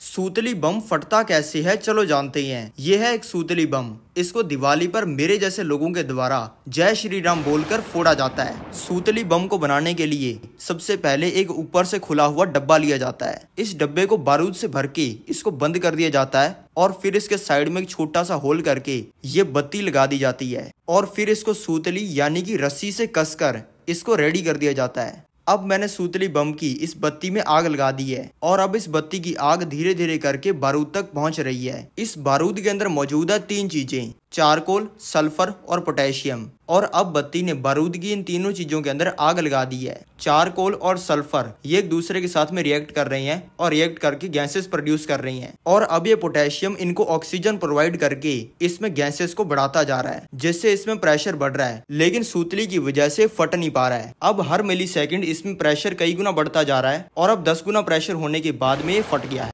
सूतली बम फटता कैसे है, चलो जानते हैं यह है एक सूतली बम। इसको दिवाली पर मेरे जैसे लोगों के द्वारा जय श्री राम बोलकर फोड़ा जाता है। सूतली बम को बनाने के लिए सबसे पहले एक ऊपर से खुला हुआ डब्बा लिया जाता है। इस डब्बे को बारूद से भर के इसको बंद कर दिया जाता है और फिर इसके साइड में एक छोटा सा होल करके ये बत्ती लगा दी जाती है। और फिर इसको सूतली यानी कि रस्सी से कसकर इसको रेडी कर दिया जाता है। अब मैंने सूतली बम की, इस बत्ती में आग लगा दी है, और अब इस बत्ती की आग धीरे धीरे करके बारूद तक पहुँच रही है। इस बारूद के अंदर मौजूदा तीन चीज़ें। चारकोल, सल्फ़र और पोटेशियम। और अब बत्ती ने बारूद की इन तीनों चीज़ों के अंदर आग लगा दी है। चारकोल और सल्फ़र ये एक दूसरे के साथ में रिएक्ट कर रही हैं और रिएक्ट करके गैसेस प्रोड्यूस कर रही हैं। और अब ये पोटेशियम इनको ऑक्सीजन प्रोवाइड करके इसमें गैसेस को बढ़ाता जा रहा है, जिससे इसमें प्रेशर बढ़ रहा है। लेकिन सूतली की वजह से फट नहीं पा रहा है। अब हर मिली इसमें प्रेशर कई गुना बढ़ता जा रहा है और अब दस गुना प्रेशर होने के बाद में ये फट गया है।